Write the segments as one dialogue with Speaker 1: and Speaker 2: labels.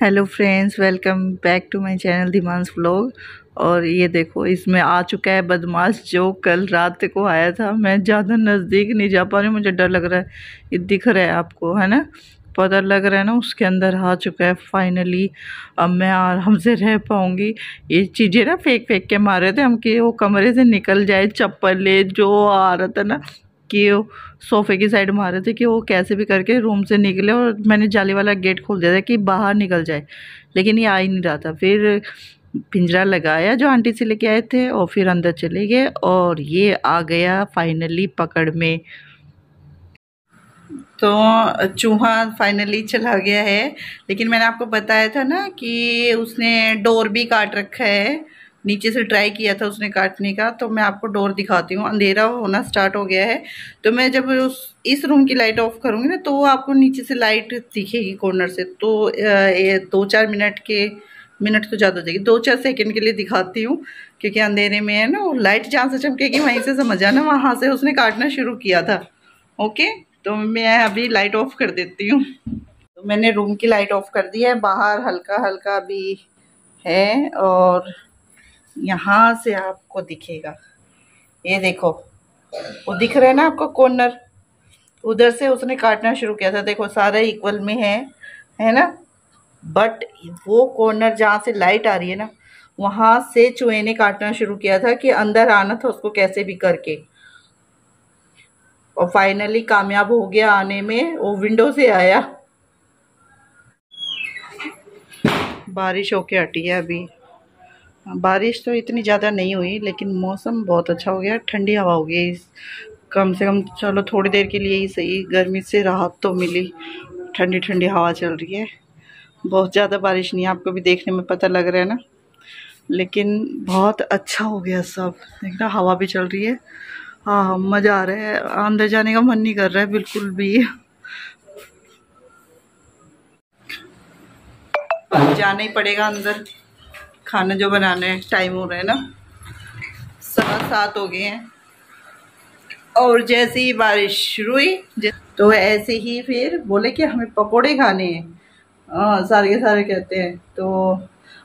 Speaker 1: Hello friends welcome back to my channel दिमांस vlog और ये देखो, इसमें आ चुका है बदमाश जो कल रात को आया था। मैं ज़्यादा नज़दीक नहीं जा पा रही मुझे डर लग रहा है। ये दिख रहा है आपको, है ना? पता लग रहा है ना, उसके अंदर आ चुका है फाइनली अब मैं आराम से रह पाऊँगी। ये चीज़ें ना फेंक फेंक के मारे थे, हम कि वो कमरे से निकल जाए, चप्पल ले, जो आ रहा था ना कि सोफ़े की साइड मारे थे कि वो कैसे भी करके रूम से निकले और मैंने जाली वाला गेट खोल दिया था कि बाहर निकल जाए। लेकिन ये आ ही नहीं रहा था। फिर पिंजरा लगाया जो आंटी से लेके आए थे और फिर अंदर चले गए और ये आ गया फाइनली पकड़ में। तो चूहा फाइनली चला गया है। लेकिन मैंने आपको बताया था ना कि उसने डोर भी काट रखा है। नीचे से ट्राई किया था उसने काटने का तो मैं आपको डोर दिखाती हूँ। अंधेरा होना स्टार्ट हो गया है। तो मैं जब उस, इस रूम की लाइट ऑफ़ करूँगी ना तो वो आपको नीचे से लाइट दिखेगी कॉर्नर से। तो ये दो चार मिनट के मिनट तो ज़्यादा हो जाएगी दो चार सेकंड के लिए दिखाती हूँ, क्योंकि अंधेरे में है ना लाइट जहाँ से चमकेगी, वहीं से समझ आना वहाँ से उसने काटना शुरू किया था। ओके तो मैं अभी लाइट ऑफ़ कर देती हूँ। तो मैंने रूम की लाइट ऑफ़ कर दी है। बाहर हल्का हल्का भी है और यहाँ से आपको दिखेगा। ये देखो, वो दिख रहा है ना आपको कॉर्नर उधर से उसने काटना शुरू किया था। देखो, सारे इक्वल में है है ना? बट वो कॉर्नर जहाँ से लाइट आ रही है ना, वहाँ से चूहे ने काटना शुरू किया था कि अंदर आना था उसको कैसे भी करके। और फाइनली कामयाब हो गया आने में, वो विंडो से आया। बारिश होके हटी है अभी। बारिश तो इतनी ज़्यादा नहीं हुई, लेकिन मौसम बहुत अच्छा हो गया, ठंडी हवा हो गई। कम से कम चलो थोड़ी देर के लिए ही सही, गर्मी से राहत तो मिली। ठंडी ठंडी हवा चल रही है। बहुत ज़्यादा बारिश नहीं है, आपको भी देखने में पता लग रहा है ना? लेकिन बहुत अच्छा हो गया सब। देखना, हवा भी चल रही है। हाँ मज़ा आ रहा है। अंदर जाने का मन नहीं कर रहा है, बिल्कुल भी। जाना ही पड़ेगा अंदर। खाना जो बनाने टाइम हो रहा है ना। सवा सात हो गए हैं। और जैसे ही बारिश शुरू हुई तो ऐसे ही फिर बोले कि हमें पकोड़े खाने हैं। हाँ सारे के सारे कहते हैं तो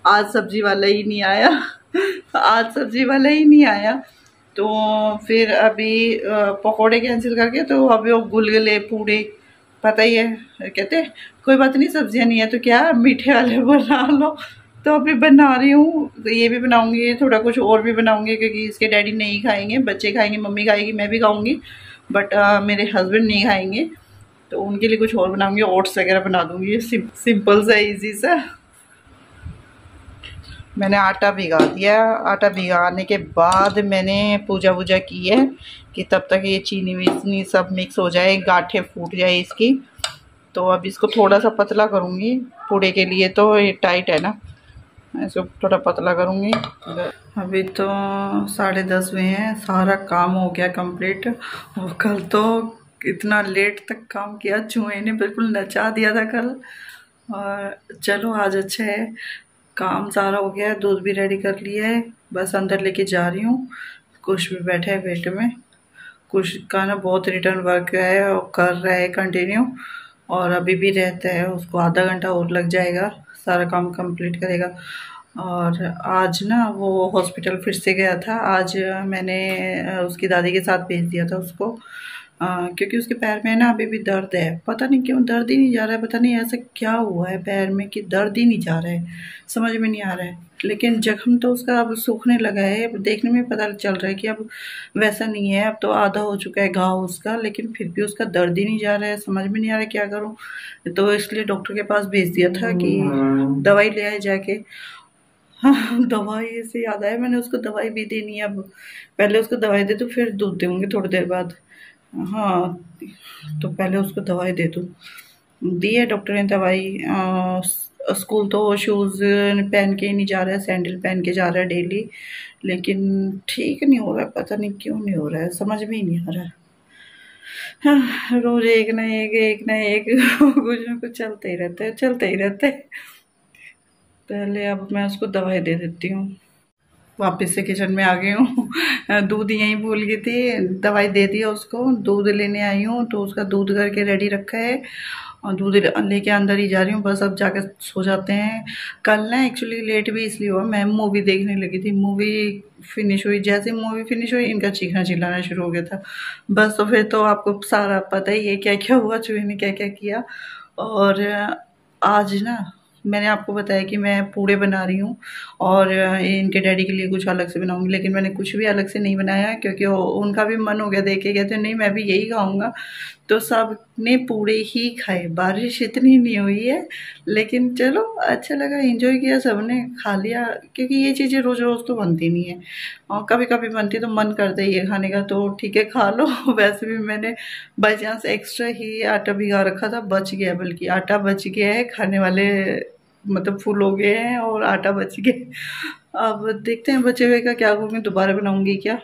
Speaker 1: आज सब्ज़ी वाला ही नहीं आया। आज सब्ज़ी वाला ही नहीं आया। तो फिर अभी पकोड़े कैंसिल करके तो अभी वो गुलगुले, पूड़े, पता ही है, कहते कोई बात नहीं, सब्ज़ियाँ नहीं है तो क्या मीठे वाले बना लो। तो अभी बना रही हूँ तो ये भी बनाऊँगी थोड़ा कुछ और भी बनाऊँगी क्योंकि इसके डैडी नहीं खाएँगे बच्चे खाएँगे मम्मी खाएगी मैं भी खाऊँगी बट आ, मेरे हस्बैंड नहीं खाएँगे तो उनके लिए कुछ और बनाऊँगी ओट्स वगैरह बना दूँगी सिंपल सा इजी सा। मैंने आटा भिगा दिया आटा भिगाने के बाद मैंने पूजा वूजा की है कि तब तक ये चीनी वीनी सब मिक्स हो जाए गाठे फूट जाए इसकी तो अब इसको थोड़ा सा पतला करूँगी पूड़े के लिए तो ये टाइट है ना। इसको थोड़ा पतला करूँगी। अभी तो साढ़े दस हुए हैं, सारा काम हो गया कंप्लीट और कल तो इतना लेट तक काम किया, चूहे ने बिल्कुल नचा दिया था कल। और चलो आज अच्छा है। काम सारा हो गया है दूध भी रेडी कर लिया है। बस अंदर लेके जा रही हूँ। कुछ भी बैठे है वेट में। कुछ का ना बहुत रिटर्न वर्क है और कर रहा है कंटिन्यू और अभी भी रहता है, उसको आधा घंटा और लग जाएगा। सारा काम कंप्लीट करेगा। और आज ना वो हॉस्पिटल फिर से गया था। आज मैंने उसकी दादी के साथ भेज दिया था उसको। आ, क्योंकि उसके पैर में ना अभी भी दर्द है। पता नहीं क्यों दर्द ही नहीं जा रहा है पता नहीं ऐसा क्या हुआ है पैर में कि दर्द ही नहीं जा रहा है। समझ में नहीं आ रहा है। लेकिन जख्म तो उसका अब सूखने लगा है देखने में पता चल रहा है कि अब वैसा नहीं है अब तो आधा हो चुका है घाव उसका लेकिन फिर भी उसका दर्द ही नहीं जा रहा है। समझ में नहीं आ रहा है क्या करूँ। तो इसलिए डॉक्टर के पास भेज दिया था कि दवाई ले आए जाके। हाँ दवाई से याद आया मैंने उसको दवाई भी देनी है अब। पहले उसको दवाई दे तो फिर दूध दूँगी थोड़ी देर बाद। हाँ तो पहले उसको दवाई दे दूँ। दी है डॉक्टर ने दवाई स्कूल तो शूज़ पहन के ही नहीं जा रहा है सैंडल पहन के जा रहा है डेली लेकिन ठीक नहीं हो रहा है पता नहीं क्यों नहीं हो रहा है समझ में ही नहीं आ रहा है। हाँ, रोज एक ना एक एक ना एक कुछ ना कुछ चलते ही रहते हैं चलते ही रहते पहले अब मैं उसको दवाई दे देती हूँ। वापस से किचन में आ गई हूँ। दूध यहीं भूल गई थी, दवाई दे दिया उसको। दूध लेने आई हूँ तो उसका दूध करके रेडी रखा है और दूध लेके अंदर ही जा रही हूँ। बस अब जाके सो जाते हैं। कल ना एक्चुअली लेट भी इसलिए हुआ, मैं मूवी देखने लगी थी। मूवी फिनिश हुई, जैसे मूवी फिनिश हुई, इनका चीखना चिल्लाना शुरू हो गया था। बस तो फिर तो आपको सारा पता ही है क्या क्या हुआ, चूहे ने क्या क्या किया। और आज ना मैंने आपको बताया कि मैं पूड़े बना रही हूँ और इनके डैडी के लिए कुछ अलग से बनाऊँगी, लेकिन मैंने कुछ भी अलग से नहीं बनाया क्योंकि उनका भी मन हो गया देखे कहते नहीं, मैं भी यही खाऊँगा। तो सबने पूड़े ही खाए। बारिश इतनी नहीं हुई है, लेकिन चलो अच्छा लगा इंजॉय किया, सबने खा लिया, क्योंकि ये चीज़ें रोज़ रोज़ तो बनती नहीं है। और कभी कभी बनती तो मन करता ही है खाने का तो ठीक है, खा लो। वैसे भी मैंने बाई चांस एक्स्ट्रा ही आटा भिगा रखा था, बच गया, बल्कि आटा बच गया है, खाने वाले मतलब फुल हो गए हैं और आटा बच गए अब देखते हैं बचे हुए का क्या करूँगी दोबारा बनाऊँगी क्या?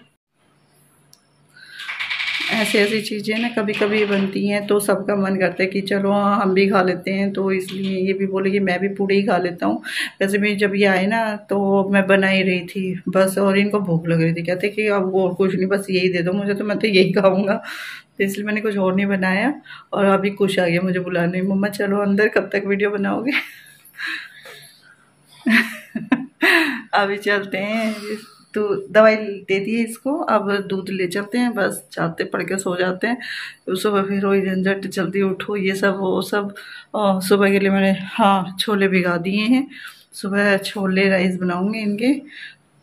Speaker 1: ऐसी ऐसी चीज़ें ना कभी कभी बनती हैं तो सबका मन करता है कि चलो हाँ हम भी खा लेते हैं। तो इसलिए ये भी बोले कि मैं भी पूरे ही खा लेता हूँ। वैसे भी जब ये आए ना तो मैं बना ही रही थी। बस और इनको भूख लग रही थी। कहते कि अब और कुछ नहीं, बस यही दे दो। मुझे तो मैं तो यही खाऊँगा। तो इसलिए मैंने कुछ और नहीं बनाया। और अभी कुछ आ गया मुझे बुलाने। मम्मा, चलो अंदर कब तक वीडियो बनाओगे? अभी चलते हैं। तो दवाई दे दी इसको। अब दूध ले चलते हैं। बस जाते, पढ़ के सो जाते हैं। तो सुबह फिर वही झंझट, जल्दी उठो, ये सब, वो सब। सुबह के लिए मैंने हाँ छोले भिगा दिए हैं। सुबह छोले, राइस बनाऊँगी इनके।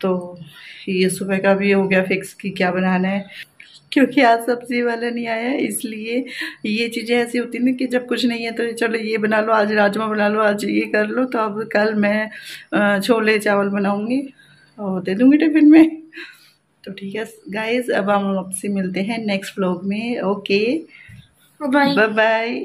Speaker 1: तो ये सुबह का भी हो गया फिक्स कि क्या बनाना है। क्योंकि आज सब्ज़ी वाला नहीं आया इसलिए ये चीज़ें ऐसी होती ना कि जब कुछ नहीं है तो चलो ये बना लो आज राजमा बना लो आज ये कर लो तो अब कल मैं छोले चावल बनाऊँगी और दे दूँगी टिफ़िन में। तो ठीक है गाइज़ अब हम आपसे मिलते हैं नेक्स्ट ब्लॉग में। Okay bye bye